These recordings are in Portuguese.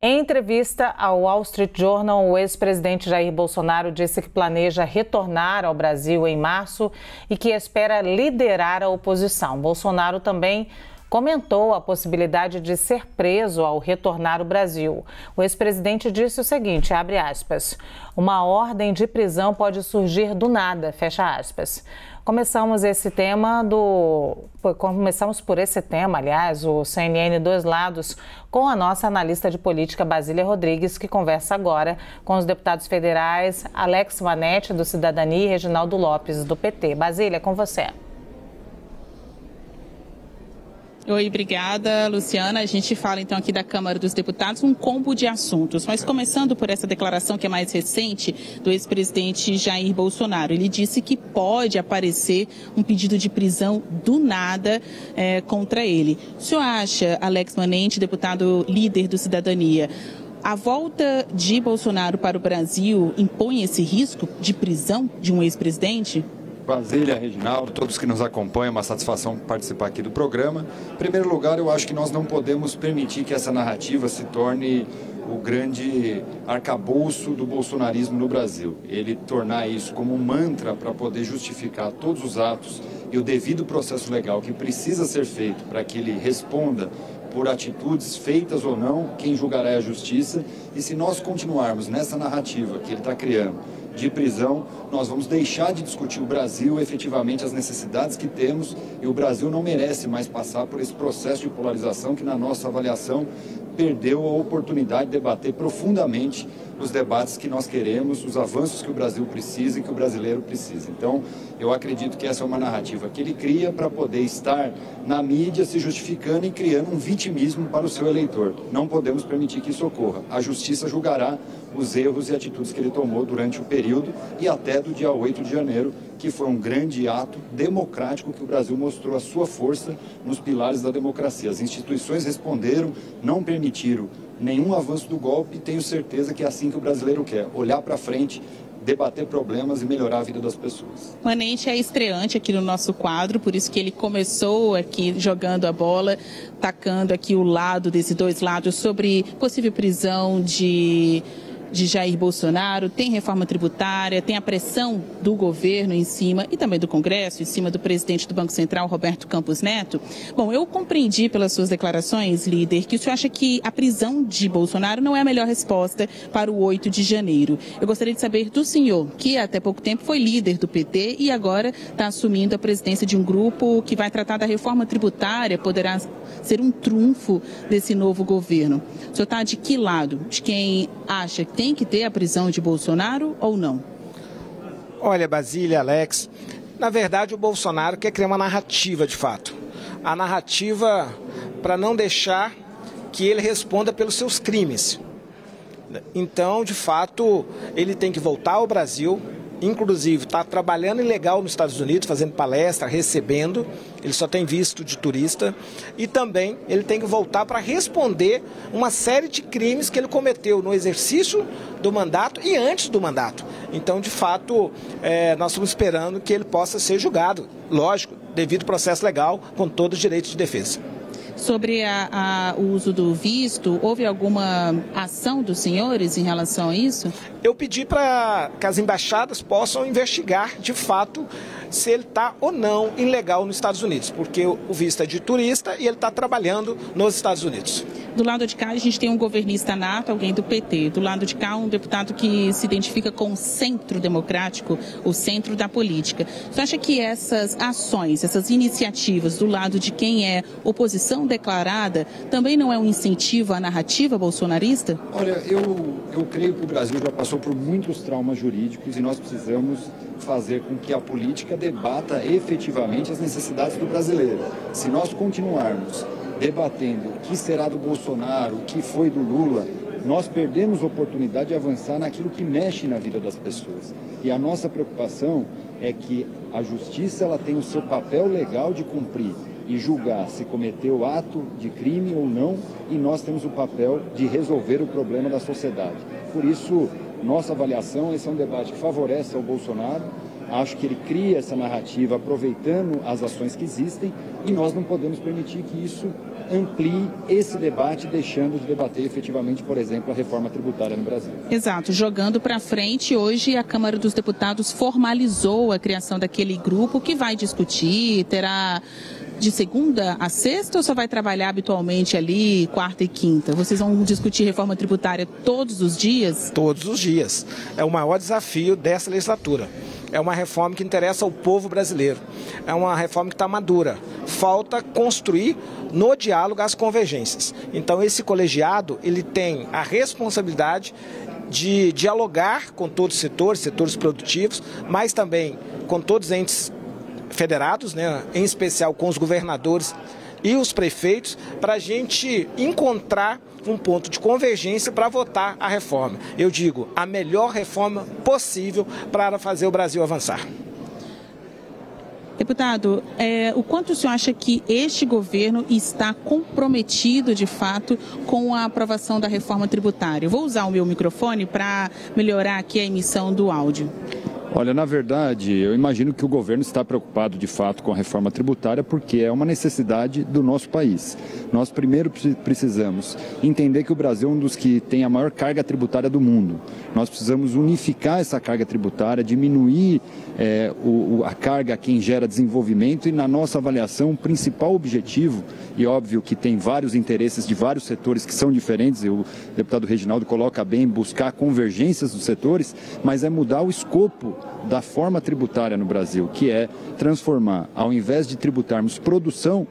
Em entrevista ao Wall Street Journal, o ex-presidente Jair Bolsonaro disse que planeja retornar ao Brasil em março e que espera liderar a oposição. Bolsonaro também comentou a possibilidade de ser preso ao retornar ao Brasil. O ex-presidente disse o seguinte, abre aspas, uma ordem de prisão pode surgir do nada, fecha aspas. Começamos esse tema do. Começamos por esse tema, aliás, o CNN Dois Lados, com a nossa analista de política Basília Rodrigues, que conversa agora com os deputados federais Alex Manete, do Cidadania, e Reginaldo Lopes, do PT. Basília, com você. Oi, obrigada, Luciana. A gente fala então aqui da Câmara dos Deputados um combo de assuntos, mas começando por essa declaração que é mais recente do ex-presidente Jair Bolsonaro. Ele disse que pode aparecer um pedido de prisão do nada é, contra ele. O senhor acha, Alex Manente, deputado líder do Cidadania, a volta de Bolsonaro para o Brasil impõe esse risco de prisão de um ex-presidente? Brasília, Reginaldo, todos que nos acompanham, uma satisfação participar aqui do programa. Em primeiro lugar, eu acho que nós não podemos permitir que essa narrativa se torne o grande arcabouço do bolsonarismo no Brasil. Ele tornar isso como um mantra para poder justificar todos os atos e o devido processo legal que precisa ser feito para que ele responda por atitudes feitas ou não, quem julgará é a justiça. E se nós continuarmos nessa narrativa que ele está criando, de prisão, nós vamos deixar de discutir o Brasil, efetivamente as necessidades que temos, e o Brasil não merece mais passar por esse processo de polarização que, na nossa avaliação, perdeu a oportunidade de debater profundamente os debates que nós queremos, os avanços que o Brasil precisa e que o brasileiro precisa. Então, eu acredito que essa é uma narrativa que ele cria para poder estar na mídia se justificando e criando um vitimismo para o seu eleitor. Não podemos permitir que isso ocorra. A justiça julgará os erros e atitudes que ele tomou durante o período e até do dia 8 de janeiro, que foi um grande ato democrático que o Brasil mostrou a sua força nos pilares da democracia. As instituições responderam, não permitiram nenhum avanço do golpe e tenho certeza que é assim que o brasileiro quer, olhar para frente, debater problemas e melhorar a vida das pessoas. Manente é estreante aqui no nosso quadro, por isso que ele começou aqui jogando a bola, tacando aqui o lado desses dois lados sobre possível prisão de de Jair Bolsonaro, tem reforma tributária, tem a pressão do governo em cima e também do Congresso, em cima do presidente do Banco Central, Roberto Campos Neto. Bom, eu compreendi pelas suas declarações, líder, que o senhor acha que a prisão de Bolsonaro não é a melhor resposta para o 8 de janeiro. Eu gostaria de saber do senhor, que até pouco tempo foi líder do PT e agora está assumindo a presidência de um grupo que vai tratar da reforma tributária, poderá ser um trunfo desse novo governo. O senhor está de que lado? De quem acha tem que ter a prisão de Bolsonaro ou não? Olha, Basília, Alex, na verdade o Bolsonaro quer criar uma narrativa de fato. A narrativa para não deixar que ele responda pelos seus crimes. Então, de fato, ele tem que voltar ao Brasil, inclusive está trabalhando ilegal nos Estados Unidos, fazendo palestra, recebendo, ele só tem visto de turista, e também ele tem que voltar para responder uma série de crimes que ele cometeu no exercício do mandato e antes do mandato. Então, de fato, é, nós estamos esperando que ele possa ser julgado, lógico, devido ao processo legal, com todos os direitos de defesa. Sobre a, a, o uso do visto, houve alguma ação dos senhores em relação a isso? Eu pedi para que as embaixadas possam investigar, de fato, se ele está ou não ilegal nos Estados Unidos, porque o visto é de turista e ele está trabalhando nos Estados Unidos. Do lado de cá, a gente tem um governista nato, alguém do PT. Do lado de cá, um deputado que se identifica com o centro democrático, o centro da política. Você acha que essas ações, essas iniciativas do lado de quem é oposição declarada, também não é um incentivo à narrativa bolsonarista? Olha, eu, eu creio que o Brasil já passou por muitos traumas jurídicos e nós precisamos fazer com que a política debata efetivamente as necessidades do brasileiro. Se nós continuarmos debatendo o que será do Bolsonaro, o que foi do Lula, nós perdemos a oportunidade de avançar naquilo que mexe na vida das pessoas. E a nossa preocupação é que a justiça ela tem o seu papel legal de cumprir e julgar se cometeu ato de crime ou não, e nós temos o papel de resolver o problema da sociedade. Por isso, nossa avaliação, esse é um debate que favorece ao Bolsonaro, Acho que ele cria essa narrativa aproveitando as ações que existem e nós não podemos permitir que isso amplie esse debate, deixando de debater efetivamente, por exemplo, a reforma tributária no Brasil. Exato. Jogando para frente, hoje a Câmara dos Deputados formalizou a criação daquele grupo que vai discutir, terá de segunda a sexta ou só vai trabalhar habitualmente ali quarta e quinta? Vocês vão discutir reforma tributária todos os dias? Todos os dias. É o maior desafio dessa legislatura. É uma reforma que interessa ao povo brasileiro. É uma reforma que está madura. Falta construir no diálogo as convergências. Então esse colegiado ele tem a responsabilidade de dialogar com todos os setores, setores produtivos, mas também com todos os entes federados, né, em especial com os governadores e os prefeitos, para a gente encontrar um ponto de convergência para votar a reforma. Eu digo, a melhor reforma possível para fazer o Brasil avançar. Deputado, é, o quanto o senhor acha que este governo está comprometido, de fato, com a aprovação da reforma tributária? vou usar o meu microfone para melhorar aqui a emissão do áudio. Olha, na verdade, eu imagino que o governo está preocupado de fato com a reforma tributária porque é uma necessidade do nosso país. Nós primeiro precisamos entender que o Brasil é um dos que tem a maior carga tributária do mundo. Nós precisamos unificar essa carga tributária, diminuir é, o, a carga a quem gera desenvolvimento e, na nossa avaliação, o principal objetivo, e óbvio que tem vários interesses de vários setores que são diferentes, e o deputado Reginaldo coloca bem, buscar convergências dos setores, mas é mudar o escopo da forma tributária no Brasil, que é transformar, ao invés de tributarmos produção,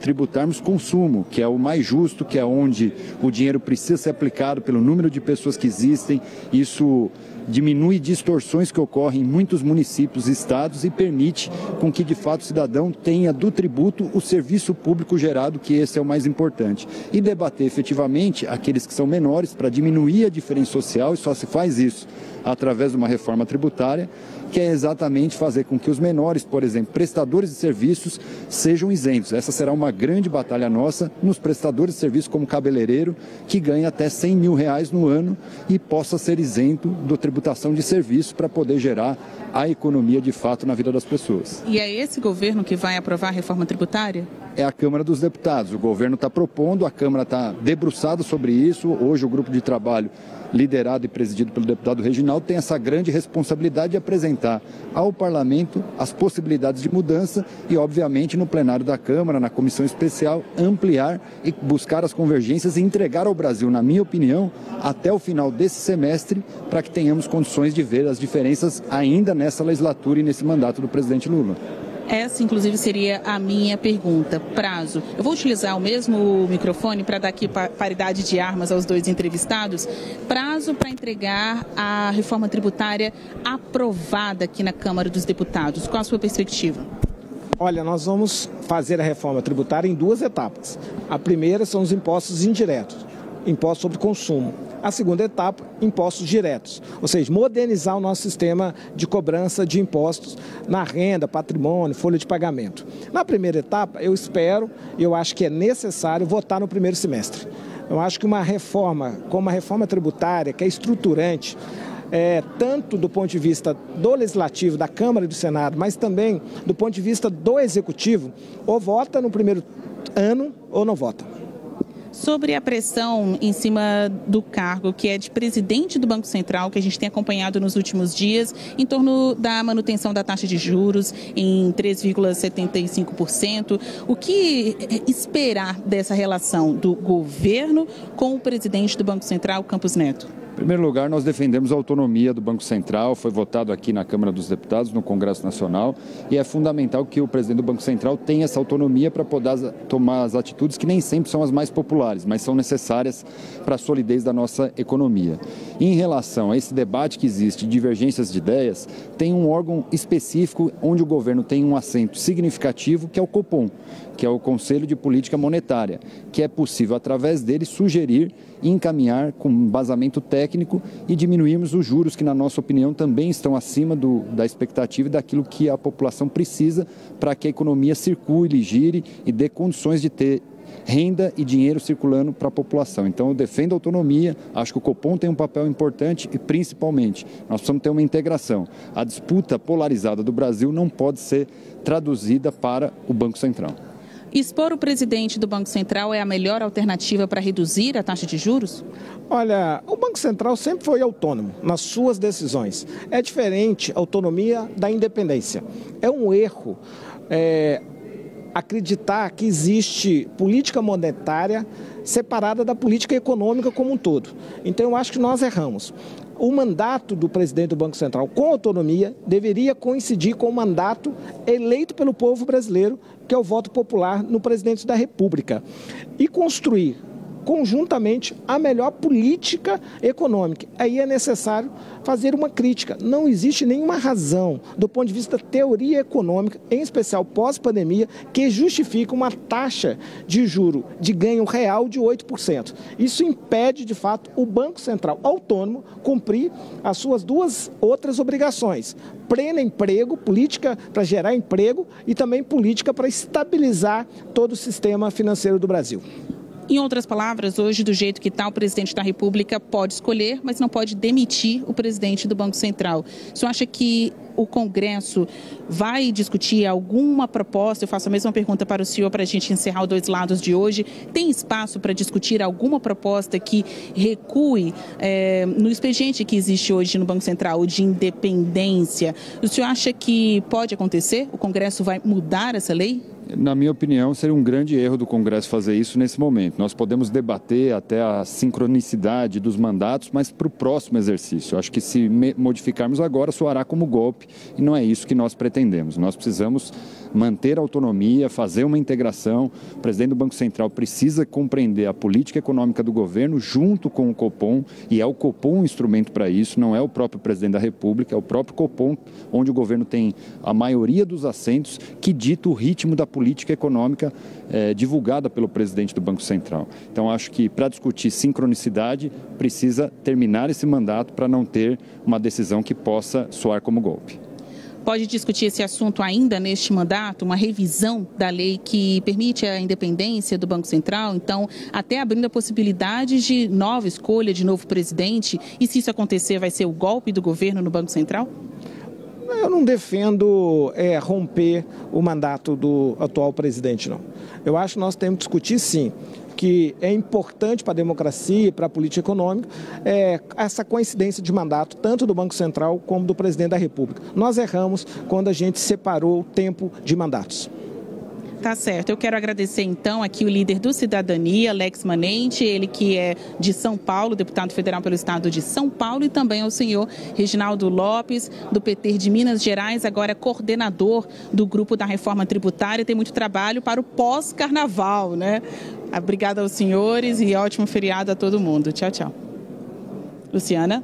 tributarmos consumo, que é o mais justo, que é onde o dinheiro precisa ser aplicado pelo número de pessoas que existem. Isso diminui distorções que ocorrem em muitos municípios e estados e permite com que de fato o cidadão tenha do tributo o serviço público gerado, que esse é o mais importante. E debater efetivamente aqueles que são menores para diminuir a diferença social, e só se faz isso através de uma reforma tributária, que é exatamente fazer com que os menores, por exemplo, prestadores de serviços, sejam isentos. Essa será uma grande batalha nossa nos prestadores de serviços como cabeleireiro, que ganha até 100 mil reais no ano e possa ser isento da tributação de serviço para poder gerar a economia de fato na vida das pessoas. E é esse governo que vai aprovar a reforma tributária? É a Câmara dos Deputados. O governo está propondo, a Câmara está debruçada sobre isso. Hoje o grupo de trabalho liderado e presidido pelo deputado Reginaldo, tem essa grande responsabilidade de apresentar ao parlamento as possibilidades de mudança e, obviamente, no plenário da Câmara, na comissão especial, ampliar e buscar as convergências e entregar ao Brasil, na minha opinião, até o final desse semestre, para que tenhamos condições de ver as diferenças ainda nessa legislatura e nesse mandato do presidente Lula. Essa, inclusive, seria a minha pergunta. Prazo. Eu vou utilizar o mesmo microfone para dar aqui paridade de armas aos dois entrevistados. Prazo para entregar a reforma tributária aprovada aqui na Câmara dos Deputados. Qual a sua perspectiva? Olha, nós vamos fazer a reforma tributária em duas etapas. A primeira são os impostos indiretos, imposto sobre consumo. A segunda etapa, impostos diretos, ou seja, modernizar o nosso sistema de cobrança de impostos na renda, patrimônio, folha de pagamento. Na primeira etapa, eu espero, eu acho que é necessário votar no primeiro semestre. Eu acho que uma reforma, como a reforma tributária, que é estruturante, é, tanto do ponto de vista do Legislativo, da Câmara e do Senado, mas também do ponto de vista do Executivo, ou vota no primeiro ano ou não vota sobre a pressão em cima do cargo que é de presidente do Banco Central, que a gente tem acompanhado nos últimos dias, em torno da manutenção da taxa de juros em 3,75%. O que esperar dessa relação do governo com o presidente do Banco Central, Campos Neto? Primeiro lugar, nós defendemos a autonomia do Banco Central, foi votado aqui na Câmara dos Deputados, no Congresso Nacional, e é fundamental que o presidente do Banco Central tenha essa autonomia para poder tomar as atitudes que nem sempre são as mais populares, mas são necessárias para a solidez da nossa economia. Em relação a esse debate que existe, divergências de ideias, tem um órgão específico onde o governo tem um assento significativo, que é o COPOM, que é o Conselho de Política Monetária, que é possível, através dele, sugerir encaminhar com embasamento técnico e diminuirmos os juros, que, na nossa opinião, também estão acima do, da expectativa e daquilo que a população precisa para que a economia circule, gire e dê condições de ter renda e dinheiro circulando para a população. Então, eu defendo a autonomia, acho que o Copom tem um papel importante e, principalmente, nós precisamos ter uma integração. A disputa polarizada do Brasil não pode ser traduzida para o Banco Central. Expor o presidente do Banco Central é a melhor alternativa para reduzir a taxa de juros? Olha, o Banco Central sempre foi autônomo nas suas decisões. É diferente a autonomia da independência. É um erro é, acreditar que existe política monetária separada da política econômica como um todo. Então, eu acho que nós erramos. O mandato do presidente do Banco Central com autonomia deveria coincidir com o mandato eleito pelo povo brasileiro, que é o voto popular no presidente da República. E construir conjuntamente a melhor política econômica. Aí é necessário fazer uma crítica. Não existe nenhuma razão, do ponto de vista teoria econômica, em especial pós-pandemia, que justifique uma taxa de juro de ganho real de 8%. Isso impede, de fato, o Banco Central autônomo cumprir as suas duas outras obrigações: pleno emprego, política para gerar emprego e também política para estabilizar todo o sistema financeiro do Brasil. Em outras palavras, hoje, do jeito que está, o presidente da República pode escolher, mas não pode demitir o presidente do Banco Central. O senhor acha que o Congresso vai discutir alguma proposta? Eu faço a mesma pergunta para o senhor para a gente encerrar os dois lados de hoje. Tem espaço para discutir alguma proposta que recue é, no expediente que existe hoje no Banco Central de independência? O senhor acha que pode acontecer? O Congresso vai mudar essa lei? Na minha opinião, seria um grande erro do Congresso fazer isso nesse momento. Nós podemos debater até a sincronicidade dos mandatos, mas para o próximo exercício. Acho que se modificarmos agora, soará como golpe e não é isso que nós pretendemos. Nós precisamos manter a autonomia, fazer uma integração. O presidente do Banco Central precisa compreender a política econômica do governo junto com o Copom, e é o Copom um instrumento para isso, não é o próprio presidente da República, é o próprio Copom, onde o governo tem a maioria dos assentos que dita o ritmo da política econômica eh, divulgada pelo presidente do Banco Central. Então, acho que para discutir sincronicidade, precisa terminar esse mandato para não ter uma decisão que possa soar como golpe pode discutir esse assunto ainda neste mandato, uma revisão da lei que permite a independência do Banco Central, então, até abrindo a possibilidade de nova escolha de novo presidente, e se isso acontecer, vai ser o golpe do governo no Banco Central? Eu não defendo é, romper o mandato do atual presidente, não. Eu acho que nós temos que discutir, sim, que é importante para a democracia e para a política econômica é essa coincidência de mandato, tanto do Banco Central como do presidente da República. Nós erramos quando a gente separou o tempo de mandatos. Tá certo. Eu quero agradecer então aqui o líder do Cidadania, Alex Manente, ele que é de São Paulo, deputado federal pelo estado de São Paulo, e também ao senhor Reginaldo Lopes, do PT de Minas Gerais, agora coordenador do grupo da reforma tributária. Tem muito trabalho para o pós-carnaval, né? Obrigada aos senhores e ótimo feriado a todo mundo. Tchau, tchau. Luciana?